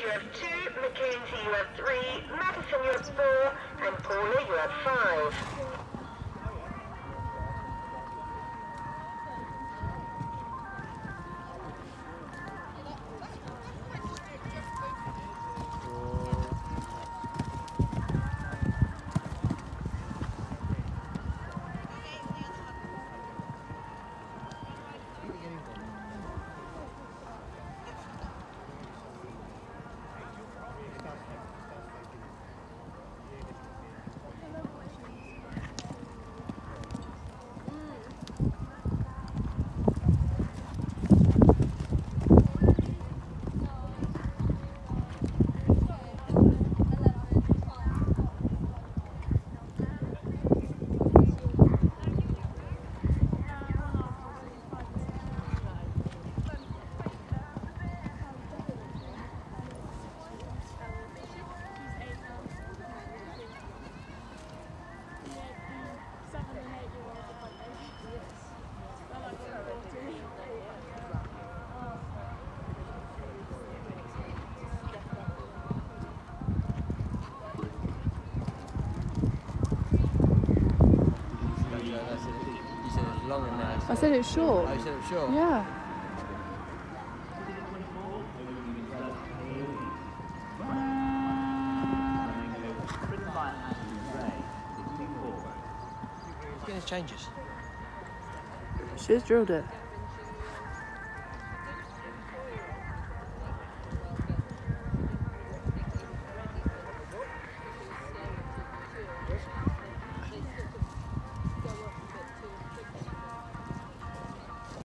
you have two, Mackenzie, you have three, Madison, you have four, and Paula, you have five. Long and nice. I said it's short. Oh, you said it was short? Yeah. His changes. She's drilled it.